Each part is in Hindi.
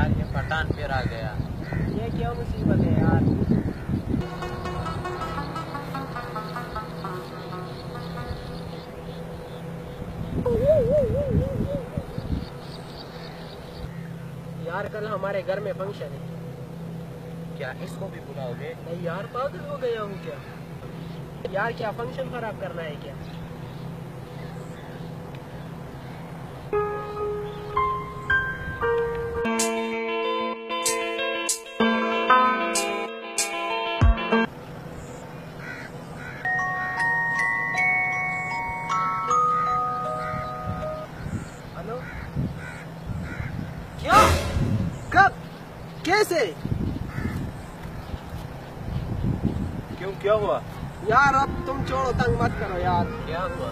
यार ये पठान फिर आ गया। ये क्या मुसीबत है यार? यार कल हमारे घर में फ़ंक्शन है। क्या इसको भी बुलाओगे? नहीं यार पागल हो गया हूँ क्या? यार क्या फ़ंक्शन खराब करना है क्या? कैसे? क्यों क्या हुआ? यार अब तुम छोड़ो तंग मत करो यार। क्या हुआ?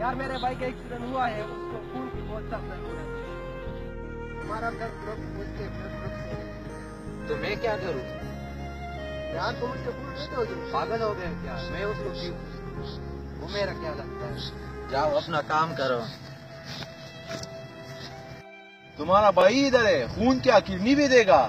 यार मेरे भाई का एक्सीडेंट हुआ है उसको खून की बहुत सख्त ज़रूरत है। हमारा घर ग्रुप मुझसे है। तो मैं क्या करूँ? यार तुम उससे खून नहीं दोगे पागल हो गए क्या? मैं उसको वो मेरा क्या लगता है जाओ अपना काम करो। तुम्हारा भाई इधर है खून क्या किडनी भी देगा?